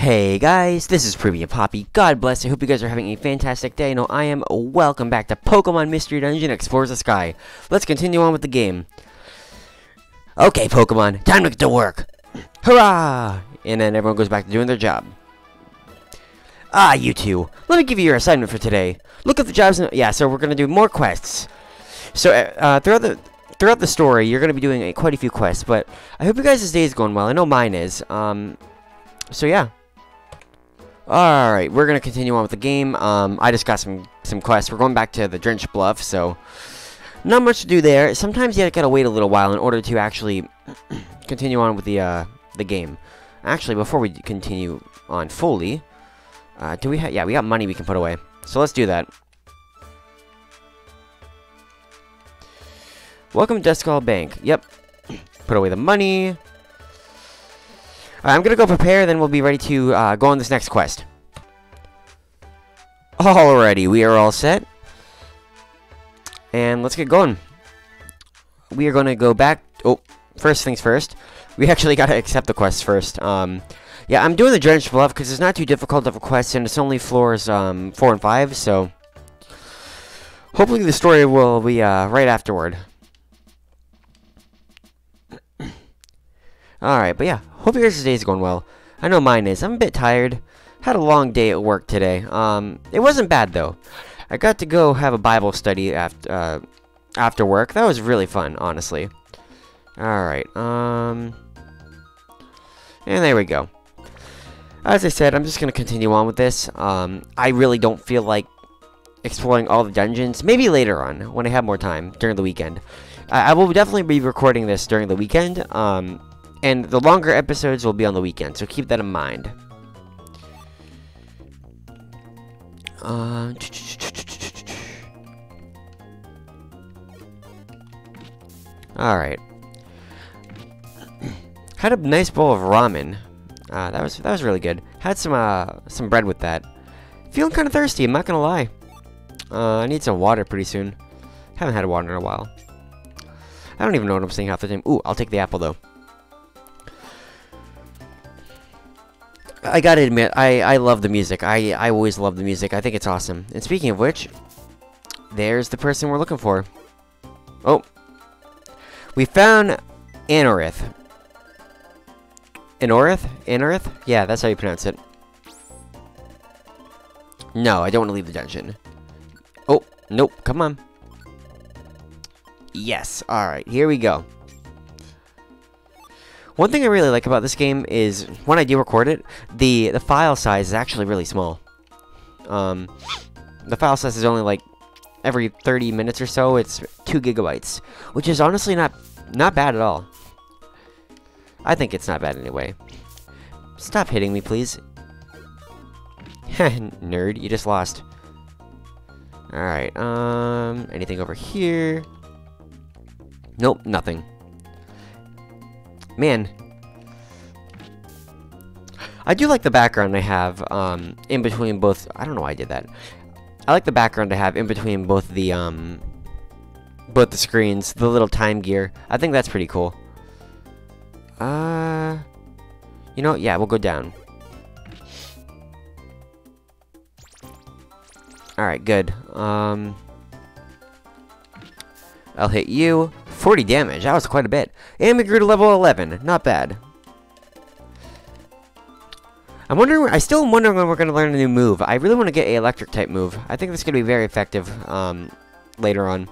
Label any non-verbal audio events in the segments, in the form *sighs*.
Hey guys, this is Premium Poppy. God bless. I hope you guys are having a fantastic day. No, I am. Welcome back to Pokemon Mystery Dungeon Explorers of Sky. Let's continue on with the game. Okay, Pokemon, time to get to work. Hurrah! And then everyone goes back to doing their job. Ah, you two. Let me give you your assignment for today. Look at the jobs. yeah, so we're gonna do more quests. So uh, uh, throughout the throughout the story, you're gonna be doing quite a few quests. But I hope you guys' day is going well. I know mine is. Um, so yeah. Alright, we're to continue on with the game. Um, I just got some, some quests. We're going back to the Drench Bluff, so... Not much to do there. Sometimes you gotta wait a little while in order to actually *clears throat* continue on with the, uh, the game. Actually, before we continue on fully... Uh, do we have... Yeah, we got money we can put away. So let's do that. Welcome to Duskull Bank. Yep. *clears throat* Put away the money. Right, I'm gonna go prepare, then we'll be ready to uh, go on this next quest. Alrighty, we are all set. And let's get going. We are gonna go back... Oh, first things first. We *laughs* actually gotta accept the quest first. Um, yeah, I'm doing the Drench Bluff because it's not too difficult of a quest, and it's only floors um, 4 and 5, so... Hopefully the story will be uh, right afterward. *clears throat* Alright, but yeah, hope your guys' is going well. I know mine is. I'm a bit tired. Had a long day at work today. Um, it wasn't bad, though. I got to go have a Bible study after, uh, after work. That was really fun, honestly. Alright, um... And there we go. As I said, I'm just to continue on with this. Um, I really don't feel like exploring all the dungeons. Maybe later on, when I have more time, during the weekend. I, I will definitely be recording this during the weekend. Um, and the longer episodes will be on the weekend, so keep that in mind. Uh, Alright. *clears throat* Had a nice bowl of ramen. Uh, that was that was really good. Had some uh some bread with that. Feeling kind of thirsty. I'm not gonna lie. Uh, I need some water pretty soon. Haven't had water in a while. I don't even know what I'm saying half the time. Ooh, I'll take the apple though. I gotta admit, I, I love the music. I, I always love the music. I think it's awesome. And speaking of which, there's the person we're looking for. Oh. We found Anorith. Anorith? Anorith? Yeah, that's how you pronounce it. No, I don't want to leave the dungeon. Oh, nope, come on. Yes, alright, here we go. One thing I really like about this game is when I do record it, the the file size is actually really small. Um, the file size is only like every 30 minutes or so. It's two gigabytes, which is honestly not not bad at all. I think it's not bad anyway. Stop hitting me, please. *laughs* Nerd, you just lost. Alright, um, anything over here? Nope, nothing. Man. I do like the background I have um, in between both... I don't know why I did that. I like the background I have in between both the... Um, both the screens, the little time gear. I think that's pretty cool. Uh, you know, yeah, we'll go down. Alright, good. Um, I'll hit you. 40 damage, that was quite a bit. And we grew to level 11, not bad. I'm wondering, I still am wondering when we're going to learn a new move. I really want to get a electric type move. I think this is going to be very effective um, later on.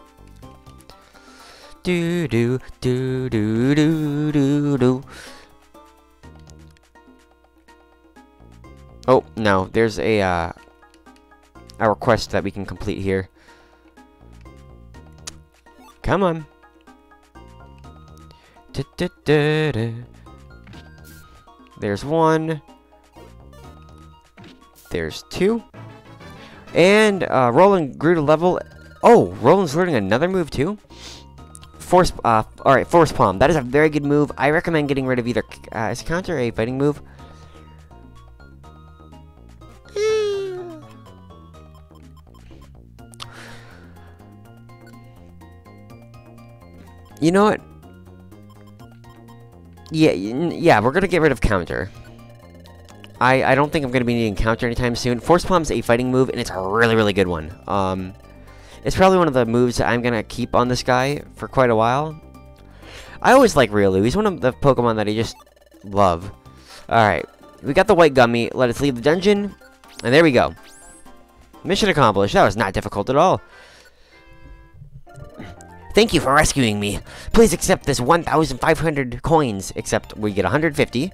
Do do do do do do do. Oh no, there's a uh, a request that we can complete here. Come on. There's one. There's two. And uh, Roland grew to level... Oh, Roland's learning another move too? Force, uh, alright, Force Palm. That is a very good move. I recommend getting rid of either, uh, is counter or a fighting move? You know what? Yeah, yeah, we're gonna get rid of counter. I, I don't think I'm to be needing counter anytime soon. Force Palm's a fighting move, and it's a really, really good one. Um, it's probably one of the moves that I'm to keep on this guy for quite a while. I always like Riolu. He's one of the Pokemon that I just love. Alright, we got the white gummy. Let us leave the dungeon. And there we go. Mission accomplished. That was not difficult at all. Thank you for rescuing me. Please accept this 1,500 coins. Except we get 150.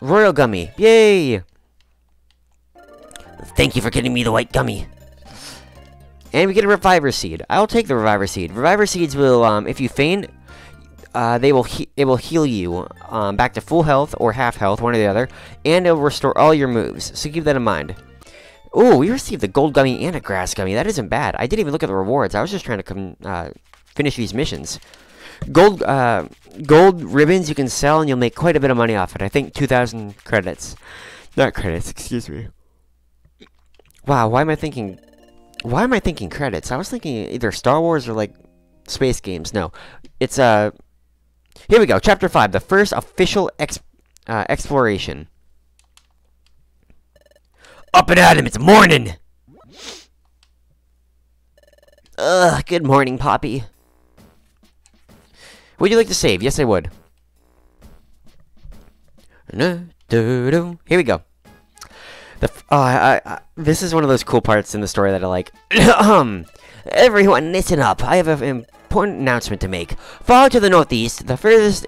Royal Gummy. Yay! Thank you for getting me the white gummy. And we get a Reviver Seed. I'll take the Reviver Seed. Reviver Seeds will, um, if you faint, uh, they will it will heal you um, back to full health or half health, one or the other, and it will restore all your moves. So keep that in mind. Oh, we received the gold gummy and a grass gummy. That isn't bad. I didn't even look at the rewards. I was just trying to come uh, finish these missions. Gold uh, gold ribbons you can sell, and you'll make quite a bit of money off it. I think 2,000 credits. Not credits, excuse me. Wow, why am I thinking... Why am I thinking credits? I was thinking either Star Wars or, like, space games. No. It's, uh... Here we go, Chapter 5, the first official ex uh, exploration. Up and at him, it's morning! Ugh, good morning, Poppy. Would you like to save? Yes, I would. Here we go. The oh, I, I, this is one of those cool parts in the story that I like. *coughs* um, everyone, listen up. I have an important announcement to make. Far to the northeast, the furthest,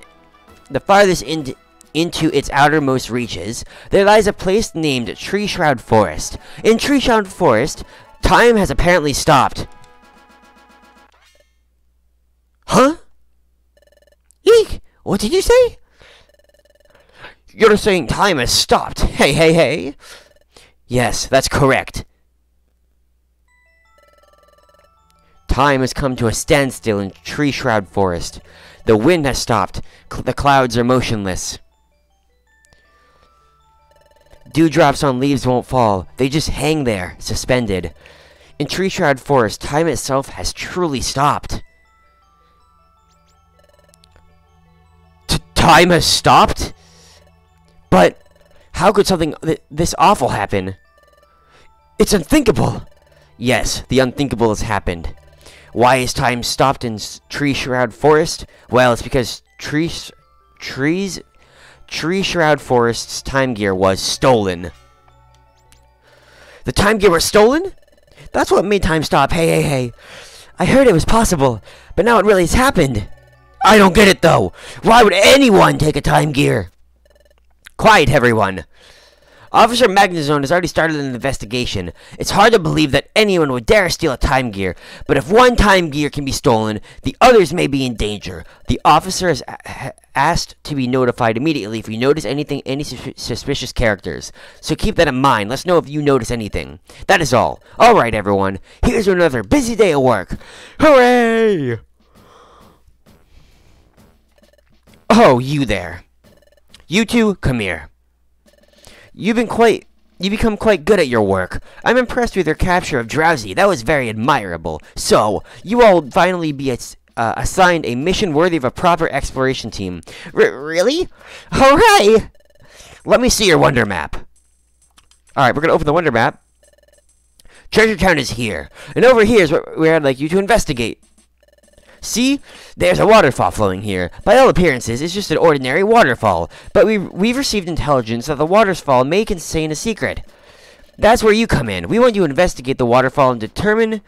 the farthest into into its outermost reaches, there lies a place named Tree Shroud Forest. In Tree Shroud Forest, time has apparently stopped. Huh? Eek! What did you say? You're saying time has stopped. Hey, hey, hey. Yes, that's correct. Time has come to a standstill in Tree Shroud Forest. The wind has stopped. Cl the clouds are motionless. Dewdrops on leaves won't fall. They just hang there, suspended. In Tree Shroud Forest, time itself has truly stopped. T time has stopped? But how could something th this awful happen? It's unthinkable! Yes, the unthinkable has happened. Why is time stopped in Tree Shroud Forest? Well, it's because trees, trees Tree Shroud Forest's time gear was stolen. The time gear was stolen? That's what made time stop. Hey, hey, hey. I heard it was possible, but now it really has happened. I don't get it, though. Why would anyone take a time gear? Quiet, everyone. Officer Magnezone has already started an investigation. It's hard to believe that anyone would dare steal a time gear, but if one time gear can be stolen, the others may be in danger. The officer is asked to be notified immediately if you notice anything, any suspicious characters. So keep that in mind. Let's know if you notice anything. That is all. Alright, everyone. Here's another busy day of work. Hooray! Oh, you there. You two, come here. You've been quite... You become quite good at your work. I'm impressed with your capture of Drowzee. That was very admirable. So, you all finally be uh, assigned a mission worthy of a proper exploration team. R really? Hooray! Let me see your wonder map. Alright, we're gonna open the wonder map. Treasure Town is here. And over here is where I'd like you to investigate. See? There's a waterfall flowing here. By all appearances, it's just an ordinary waterfall. But we, we've received intelligence that the waterfall may contain a secret. That's where you come in. We want you to investigate the waterfall and determine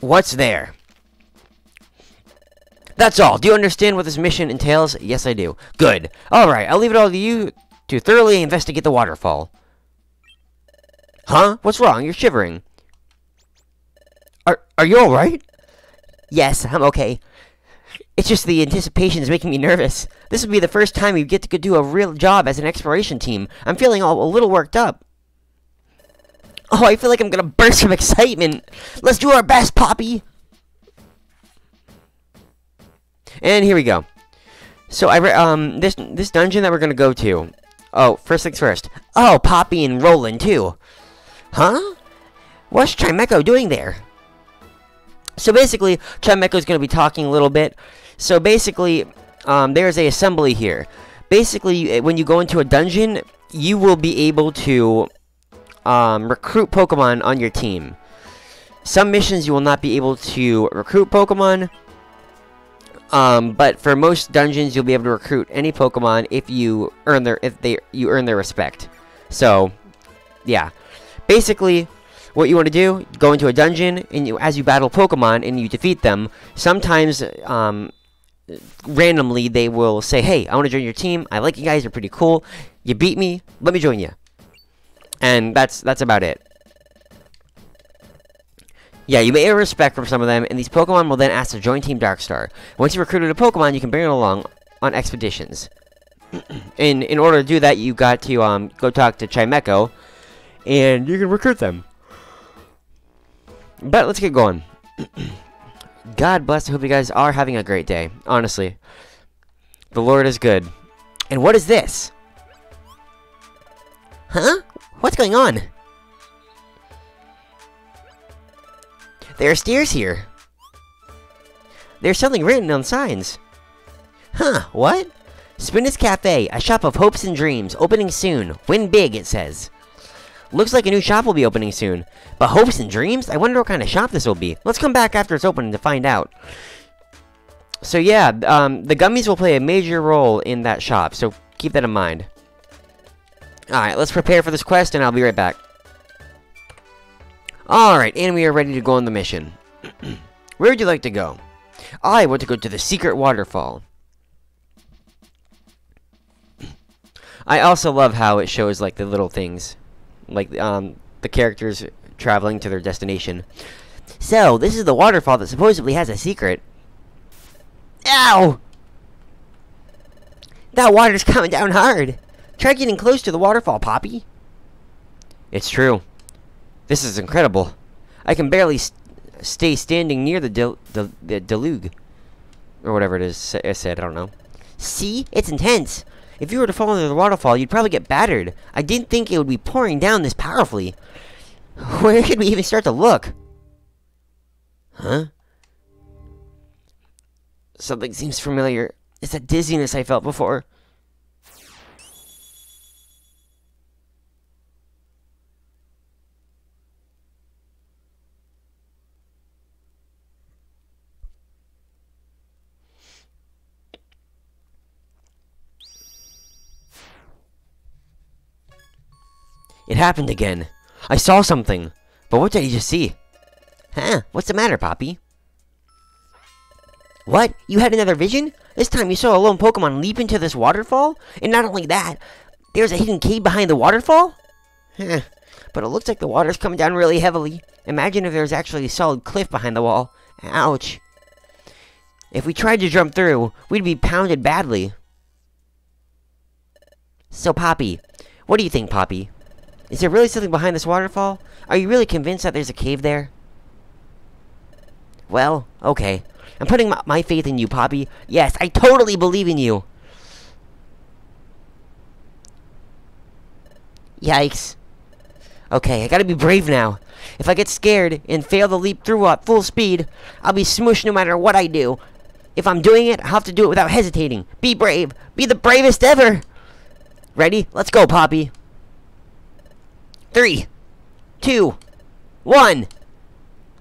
what's there. That's all. Do you understand what this mission entails? Yes, I do. Good. Alright, I'll leave it all to you to thoroughly investigate the waterfall. Huh? What's wrong? You're shivering. Are, are you alright? Yes, I'm okay. It's just the anticipation is making me nervous. This will be the first time we get to do a real job as an exploration team. I'm feeling all, a little worked up. Oh, I feel like I'm gonna burst from excitement. Let's do our best, Poppy! And here we go. So I um this this dungeon that we're gonna go to. Oh, first things first. Oh, Poppy and Roland too. Huh? What's Chimecho doing there? So basically, Chimecho is going to be talking a little bit. So basically, um, there's a assembly here. basically, eh, when you go into a dungeon, you will be able to um, recruit Pokemon on your team. Some missions you will not be able to recruit Pokemon, um, but for most dungeons you'll be able to recruit any Pokemon if you earn their if they you earn their respect. So, yeah, basically, what you want to do, go into a dungeon, and you as you battle Pokemon and you defeat them, sometimes um, randomly they will say, "Hey, I want to join your team. I like you guys. You're pretty cool. You beat me. Let me join you." And that's that's about it. Yeah, you may earn respect from some of them, and these Pokemon will then ask to join Team Darkstar. Once you've recruited a Pokemon, you can bring it along on expeditions. *clears throat* in in order to do that, you got to um go talk to Chimecho, and you can recruit them. But let's get going. *clears throat* God bless. I hope you guys are having a great day. Honestly, the Lord is good. And what is this? Huh? What's going on? There are stairs here. There's something written on signs. Huh, what? Spinda's Cafe, a shop of hopes and dreams, opening soon. Win big, it says. Looks like a new shop will be opening soon. But hopes and dreams? I wonder what kind of shop this will be. Let's come back after it's open to find out. So yeah, um, the gummies will play a major role in that shop, so keep that in mind. Alright, let's prepare for this quest, and I'll be right back. Alright, and we are ready to go on the mission. *clears throat* Where would you like to go? I want to go to the secret waterfall. *clears throat* I also love how it shows, like, the little things. Like, um, the characters traveling to their destination. So, this is the waterfall that supposedly has a secret. Ow! That water's *laughs* coming down hard. Try getting close to the waterfall, Poppy. It's true. This is incredible. I can barely st stay standing near the, del the, the deluge. Or whatever it is I said, I don't know. See? It's intense. If you were to fall into the waterfall, you'd probably get battered. I didn't think it would be pouring down this powerfully. *laughs* Where could we even start to look? Huh? Something seems familiar. It's that dizziness I felt before. It happened again. I saw something. But what did you just see? Huh? What's the matter, Poppy? What? You had another vision? This time you saw a lone Pokemon leap into this waterfall? And not only that, there's a hidden cave behind the waterfall? Huh. But it looks like the water's coming down really heavily. Imagine if there's actually a solid cliff behind the wall. Ouch. If we tried to jump through, we'd be pounded badly. So, Poppy, what do you think, Poppy? Is there really something behind this waterfall? Are you really convinced that there's a cave there? Well, okay. I'm putting my, my faith in you, Poppy. Yes, I totally believe in you. Yikes. Okay, I gotta be brave now. If I get scared and fail the leap through at full speed, I'll be smushed no matter what I do. If I'm doing it, I'll have to do it without hesitating. Be brave. Be the bravest ever. Ready? Let's go, Poppy. Three, two, one.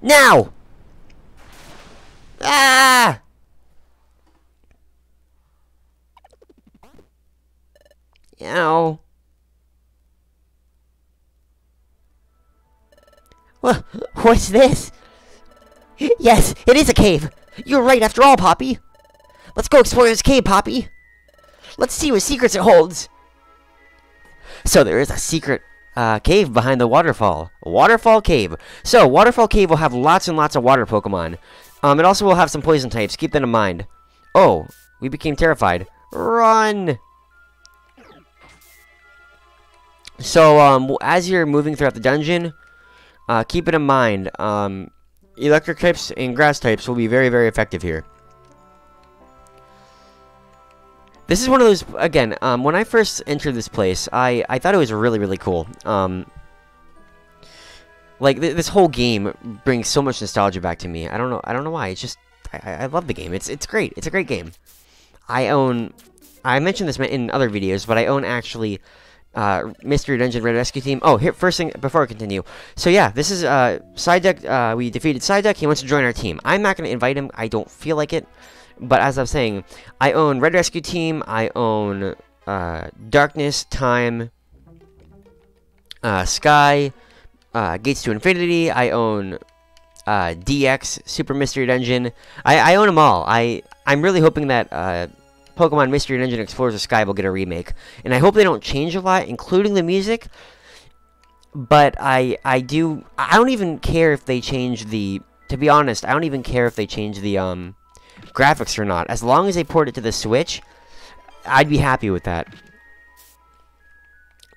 Now! Ah! Ow. What's this? Yes, it is a cave. You're right after all, Poppy. Let's go explore this cave, Poppy. Let's see what secrets it holds. So there is a secret uh, cave behind the waterfall. Waterfall Cave. So, Waterfall Cave will have lots and lots of water Pokemon. Um, it also will have some poison types. Keep that in mind. Oh, we became terrified. Run! So, um, as you're moving throughout the dungeon, uh, keep it in mind. Um, electric types and grass types will be very, very effective here. This is one of those, again, um, when I first entered this place, I, I thought it was really, really cool. Um, like, th this whole game brings so much nostalgia back to me. I don't know, I don't know why, it's just, I, I love the game. It's, it's great, it's a great game. I own I mentioned this in other videos, but I own actually uh, Mystery Dungeon Red Rescue Team. Oh, here, first thing, before I continue. So yeah, this is, uh, Psyduck, uh, we defeated Side Psyduck, he wants to join our team. I'm not going to invite him, I don't feel like it. But as I'm saying, I own Red Rescue Team, I own, uh, Darkness, Time, uh, Sky, uh, Gates to Infinity, I own, uh, DX, Super Mystery Dungeon. I, I own them all. I, I'm really hoping that, uh, Pokemon Mystery Dungeon Explorers of Sky will get a remake. And I hope they don't change a lot, including the music. But I I do I don't even care if they change the to be honest, I don't even care if they change the um graphics or not. As long as they port it to the Switch, I'd be happy with that.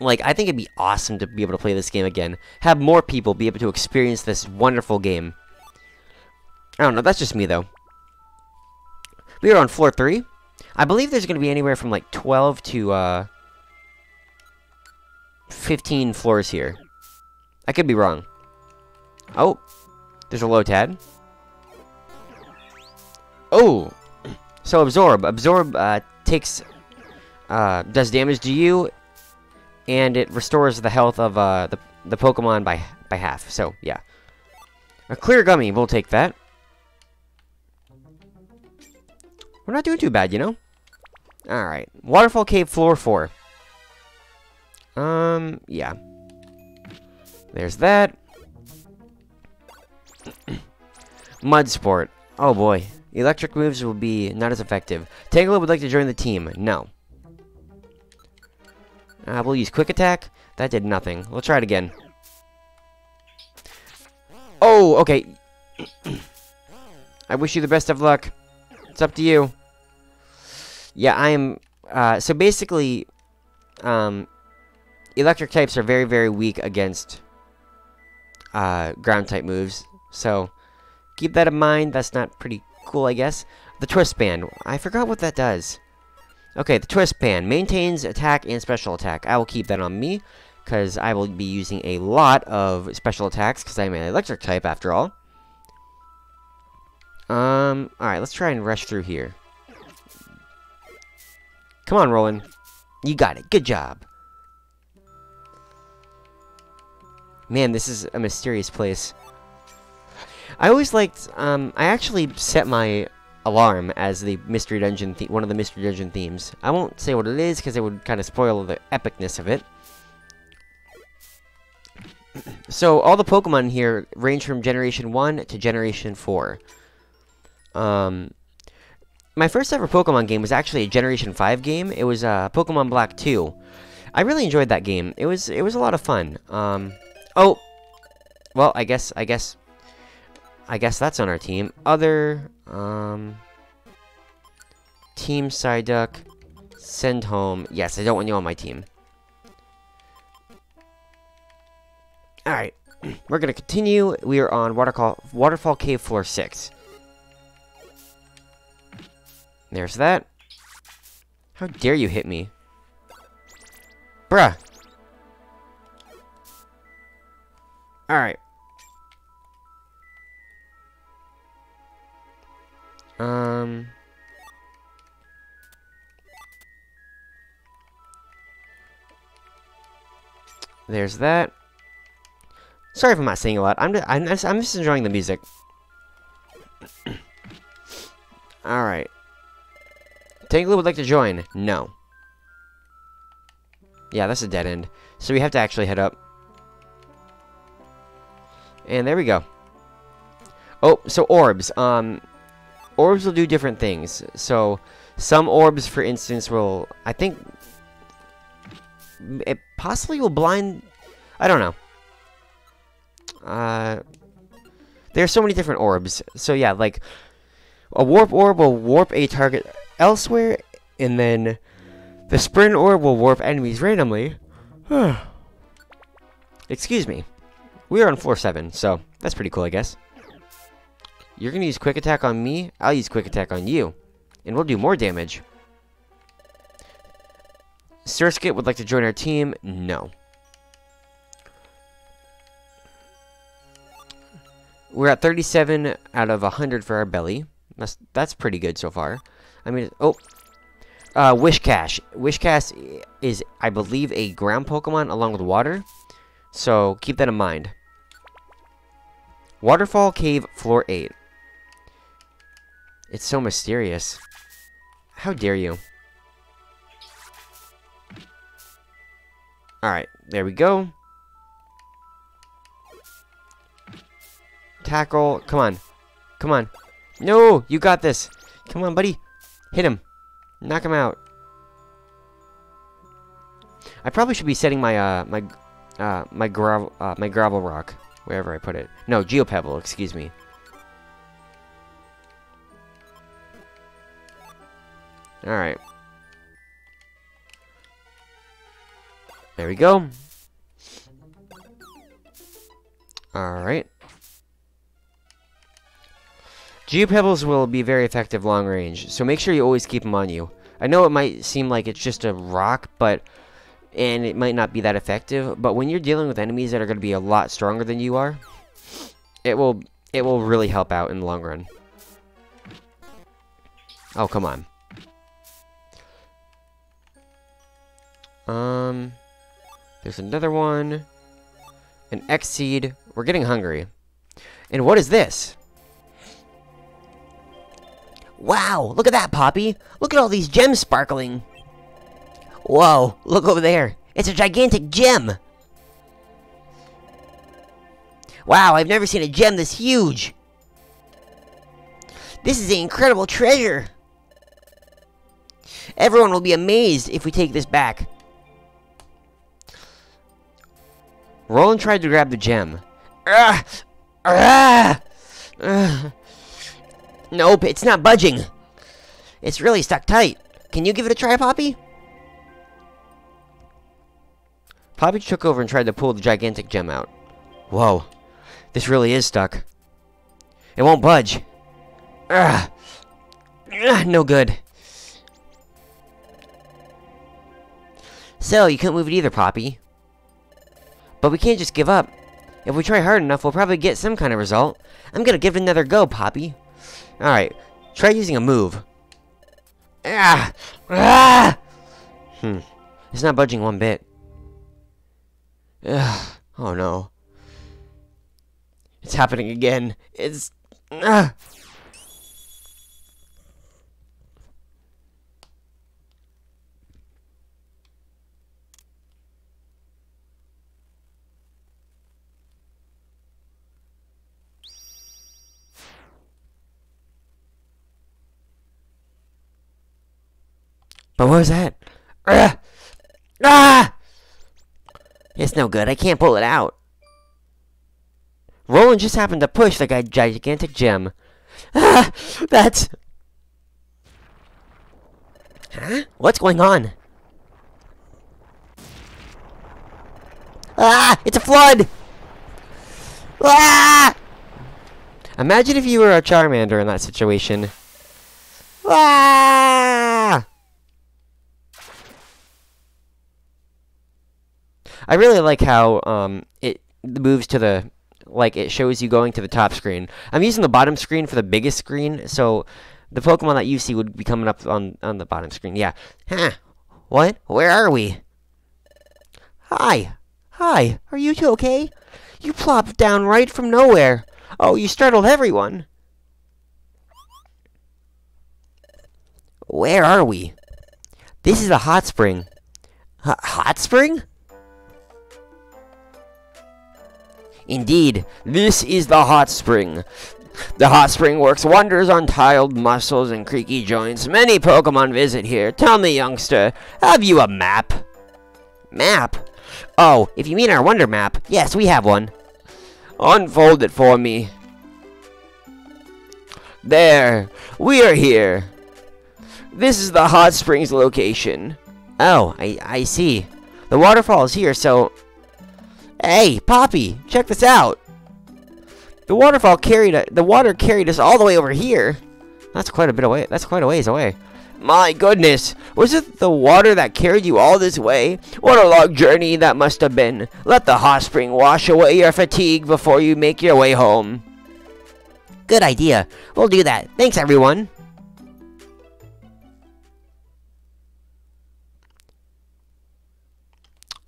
Like, I think it'd be awesome to be able to play this game again. Have more people be able to experience this wonderful game. I don't know, that's just me, though. We are on floor 3. I believe there's going to be anywhere from like 12 to uh, 15 floors here. I could be wrong. Oh, there's a Lotad. Oh, so Absorb. Absorb uh, takes, uh, does damage to you, and it restores the health of uh, the, the Pokemon by, by half. So, yeah. A Clear Gummy, we'll take that. We're not doing too bad, you know? Alright. Waterfall Cave Floor 4. Um, yeah. There's that. *clears throat* Mud Sport. Oh boy. Electric moves will be not as effective. Tangela would like to join the team. No. Uh, we'll use Quick Attack. That did nothing. We'll try it again. Oh, okay. *clears throat* I wish you the best of luck. It's up to you. Yeah, I am... Uh, so basically, um, electric types are very, very weak against uh, ground type moves. So keep that in mind. That's not pretty cool, I guess. The Twist Band. I forgot what that does. Okay, the Twist Band maintains attack and special attack. I will keep that on me because I will be using a lot of special attacks because I'm an electric type after all. Um, alright, let's try and rush through here. Come on, Roland. You got it. Good job. Man, this is a mysterious place. I always liked, um, I actually set my alarm as the Mystery Dungeon, one of the Mystery Dungeon themes. I won't say what it is, because it would kind of spoil the epicness of it. so, all the Pokemon here range from Generation 1 to Generation 4. Um, my first ever Pokemon game was actually a Generation 5 game. It was uh, Pokemon Black 2. I really enjoyed that game. It was it was a lot of fun. Um, oh, well, I guess I guess I guess that's on our team. Other um, Team Psyduck, send home. Yes, I don't want you on my team. All right, *clears throat* we're gonna continue. We are on Waterfall Waterfall Cave Floor Six. There's that. How dare you hit me? Bruh. Alright. There's that. Sorry if I'm not saying a lot. I'm just, I'm just, I'm just enjoying the music. *coughs* Alright. Tangela would like to join. No. Yeah, that's a dead end. So we have to actually head up. And there we go. Oh, so orbs. Um, orbs will do different things. So, some orbs, for instance, will... I think... It possibly will blind... I don't know. Uh... there are so many different orbs. So yeah, like... A warp orb will warp a target elsewhere, and then the spurn orb will warp enemies randomly. *sighs* Excuse me. We are on floor 7, so that's pretty cool, I guess. You're going to use quick attack on me, I'll use quick attack on you. And we'll do more damage. Surskit would like to join our team? No. We're at 37 out of 100 for our belly. That's, that's pretty good so far. I mean, oh. uh, Whiscash. Whiscash is, I believe, a ground Pokemon along with water. So keep that in mind. Waterfall Cave, Floor 8. It's so mysterious. How dare you? Alright, there we go. Tackle. Come on. Come on. No, you got this. Come on, buddy. Hit him. Knock him out. I probably should be setting my uh my uh my gravel uh, my gravel rock wherever I put it. No, geopebble. Excuse me. All There we go. All right. Geopebbles will be very effective long range, so make sure you always keep them on you. I know it might seem like it's just a rock, but and it might not be that effective, but when you're dealing with enemies that are going to be a lot stronger than you are, it will it will really help out in the long run. Oh, come on. Um, there's another one. An X-Seed. We're getting hungry. And what is this? Wow, look at that, Poppy. Look at all these gems sparkling. Whoa, look over there. It's a gigantic gem. Wow, I've never seen a gem this huge. This is an incredible treasure. Everyone will be amazed if we take this back. Roland tried to grab the gem. Uh, nope, it's not budging. It's really stuck tight. Can you give it a try, Poppy? Poppy took over and tried to pull the gigantic gem out. Whoa. This really is stuck. It won't budge. Ugh. Ugh, no good. So, you couldn't move it either, Poppy. But we can't just give up. If we try hard enough, we'll probably get some kind of result. I'm gonna give it another go, Poppy. Alright, try using a move. Ah! Ah! Hmm. It's not budging one bit. Ugh. Oh no. It's happening again. It's... Ah! But what was that? Ah! It's no good. I can't pull it out. Roland just happened to push like a gigantic gem. Ah! That's... Huh? What's going on? Ah! It's a flood! Ah! Imagine if you were a Charmander in that situation. Ah! I really like how um, it moves to the like it shows you going to the top screen. I'm using the bottom screen for the biggest screen, so the Pokemon that you see would be coming up on on the bottom screen. Yeah. Huh? What? Where are we? Hi. Hi. Are you two okay? You plopped down right from nowhere. Oh, you startled everyone. Where are we? This is a hot spring. H hot spring? Indeed, this is the hot spring. The hot spring works wonders on tiled muscles and creaky joints. Many Pokemon visit here. Tell me, youngster, have you a map? Map? Oh, if you mean our wonder map, yes, we have one. Unfold it for me. There, we are here. This is the hot springs location. Oh, I, I see. The waterfall is here, so Hey, Poppy, check this out. The waterfall carried a, the water carried us all the way over here. That's quite a bit away. That's quite a ways away. My goodness, was it the water that carried you all this way? What a long journey that must have been. Let the hot spring wash away your fatigue before you make your way home. Good idea. We'll do that. Thanks, everyone.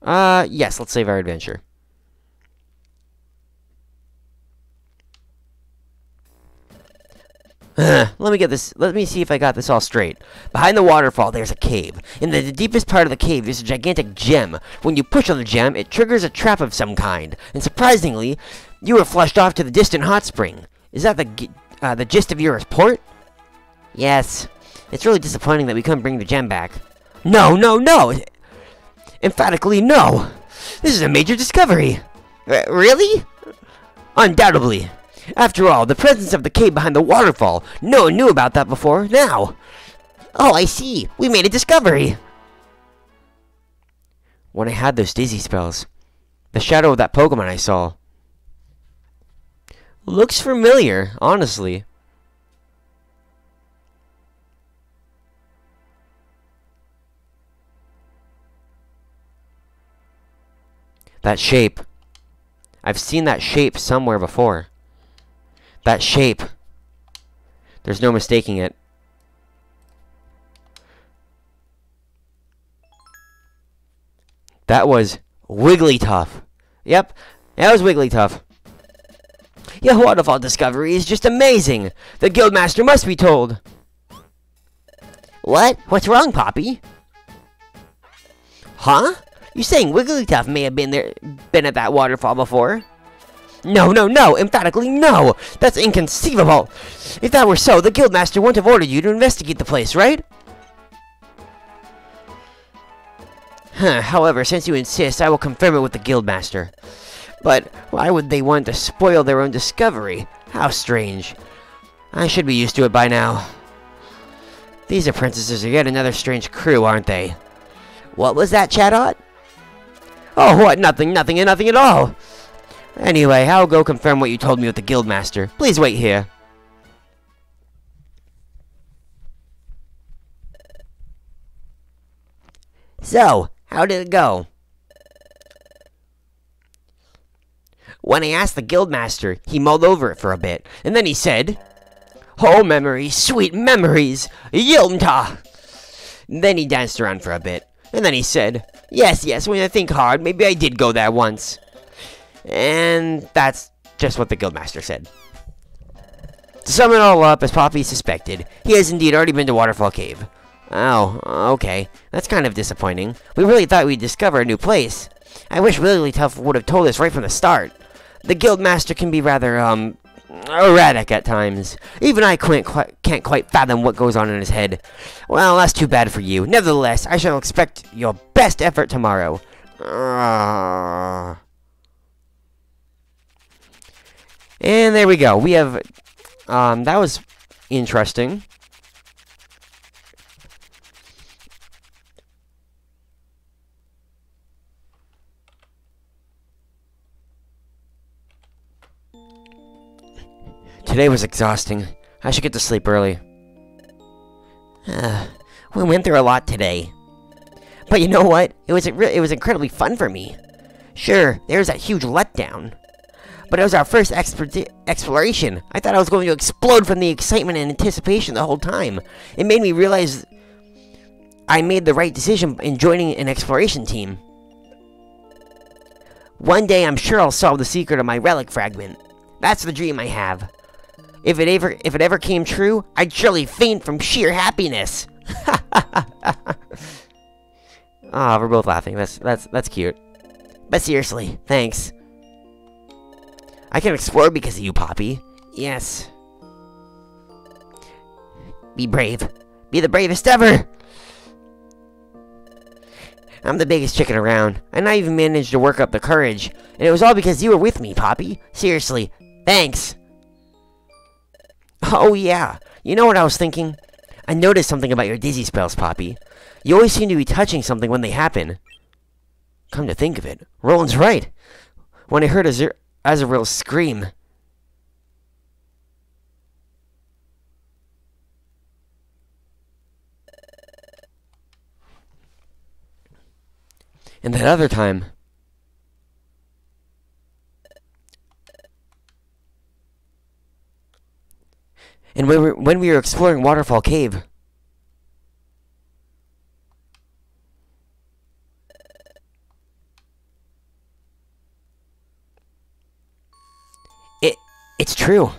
Uh, yes, let's save our adventure. *sighs* let me get this. Let me see if I got this all straight. Behind the waterfall, there's a cave. In the, the, deepest part of the cave, there's a gigantic gem. When you push on the gem, it triggers a trap of some kind. And surprisingly, you were flushed off to the distant hot spring. Is that the uh, the gist of your report? Yes. It's really disappointing that we couldn't bring the gem back. No, no, no! Emphatically, no! This is a major discovery! R really? Undoubtedly. After all, the presence of the cave behind the waterfall. No one knew about that before. Now. Oh, I see. We made a discovery. When I had those dizzy spells. The shadow of that Pokemon I saw. Looks familiar, honestly. That shape. I've seen that shape somewhere before. That shape. There's no mistaking it. That was Wigglytuff. Yep, that was Wigglytuff. Your waterfall discovery is just amazing. The Guildmaster must be told. What? What's wrong, Poppy? Huh? You saying Wigglytuff may have been there, been at that waterfall before? No, no, no! Emphatically no! That's inconceivable! If that were so, the Guildmaster wouldn't have ordered you to investigate the place, right? Huh, however, since you insist, I will confirm it with the Guildmaster. But why would they want to spoil their own discovery? How strange. I should be used to it by now. These apprentices are yet another strange crew, aren't they? What was that, Chatot? Oh, what? Nothing, nothing, and nothing at all! Anyway, I'll go confirm what you told me with the Guildmaster. Please wait here. So, how did it go? When I asked the Guildmaster, he mulled over it for a bit, and then he said, Oh, memories, sweet memories, Yilmta! Then he danced around for a bit, and then he said, Yes, yes, when I think hard, maybe I did go there once. And that's just what the Guildmaster said. To sum it all up, as Poppy suspected, he has indeed already been to Waterfall Cave. Oh, okay. That's kind of disappointing. We really thought we'd discover a new place. I wish Wigglytuff would have told us right from the start. The Guildmaster can be rather, um, erratic at times. Even I can't quite, can't quite fathom what goes on in his head. Well, that's too bad for you. Nevertheless, I shall expect your best effort tomorrow. Uh... And there we go. We have, um, that was interesting. Today was exhausting. I should get to sleep early. Uh, *sighs* we went through a lot today. But you know what? It was it was incredibly fun for me. Sure, there was that huge letdown. But it was our first exploration. I thought I was going to explode from the excitement and anticipation the whole time. It made me realize I made the right decision in joining an exploration team. One day I'm sure I'll solve the secret of my relic fragment. That's the dream I have. If it ever if it ever came true, I'd surely faint from sheer happiness. *laughs* Ah, oh, we're both laughing. That's that's that's cute. But seriously, thanks. I can explore because of you, Poppy. Yes. Be brave. Be the bravest ever! I'm the biggest chicken around, and I even managed to work up the courage. And it was all because you were with me, Poppy. Seriously, thanks. Oh, yeah. You know what I was thinking? I noticed something about your dizzy spells, Poppy. You always seem to be touching something when they happen. Come to think of it, Roland's right. When I heard Azurill scream. And that other time, And when we, were, when we were exploring Waterfall Cave, It's true.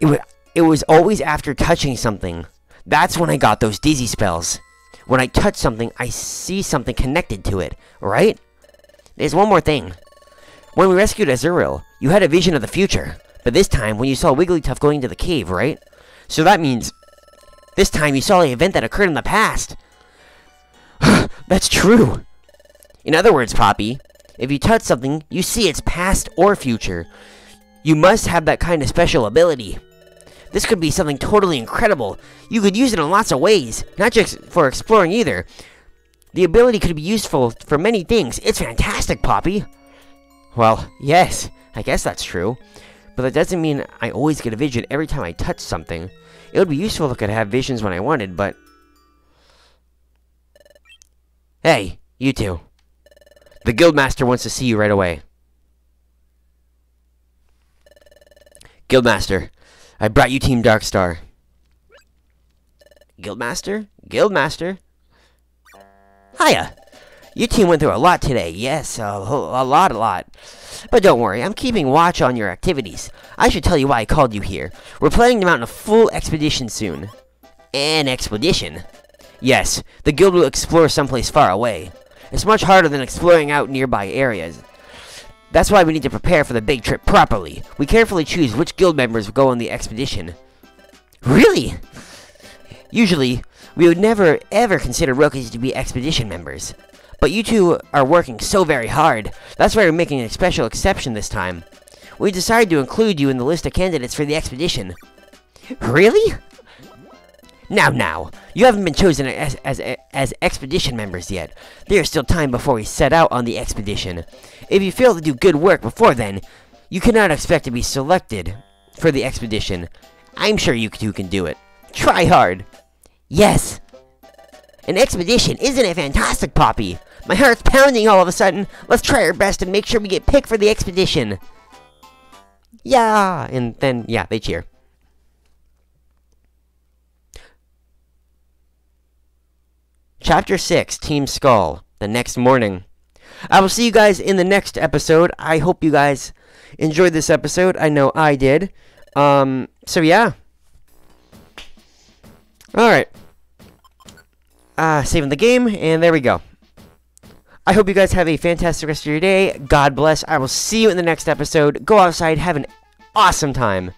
It, wa it was always after touching something. That's when I got those dizzy spells. When I touch something, I see something connected to it, right? There's one more thing. When we rescued Azurill, you had a vision of the future. But this time, when you saw Wigglytuff going into the cave, right? So that means... This time you saw the event that occurred in the past. *sighs* That's true. In other words, Poppy, if you touch something, you see its past or future. You must have that kind of special ability. This could be something totally incredible. You could use it in lots of ways, not just for exploring either. The ability could be useful for many things. It's fantastic, Poppy. Well, yes, I guess that's true. But that doesn't mean I always get a vision every time I touch something. It would be useful if I could have visions when I wanted, but... Hey, you two. The Guildmaster wants to see you right away. Guildmaster, I brought you Team Darkstar. Guildmaster? Guildmaster? Hiya! Your team went through a lot today, yes, a, a lot, a lot. But don't worry, I'm keeping watch on your activities. I should tell you why I called you here. We're planning to mount a full expedition soon. An expedition? Yes, the guild will explore someplace far away. It's much harder than exploring out nearby areas. That's why we need to prepare for the big trip properly. We carefully choose which guild members will go on the expedition. Really? Usually, we would never ever consider rookies to be expedition members. But you two are working so very hard. That's why we're making a special exception this time. We decided to include you in the list of candidates for the expedition. Really? Now, now, you haven't been chosen as, as, as expedition members yet. There is still time before we set out on the expedition. If you fail to do good work before then, you cannot expect to be selected for the expedition. I'm sure you two can do it. Try hard. Yes. An expedition, isn't it fantastic, Poppy? My heart's pounding all of a sudden. Let's try our best and make sure we get picked for the expedition. Yeah, and then, yeah, they cheer. Chapter 6, Team Skull, the next morning. I will see you guys in the next episode. I hope you guys enjoyed this episode. I know I did. Um, so yeah. Alright. Uh, saving the game, and there we go. I hope you guys have a fantastic rest of your day. God bless. I will see you in the next episode. Go outside, have an awesome time.